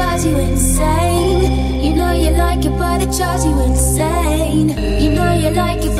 drives you insane. You know you like it, but it drives you insane. You know you like it.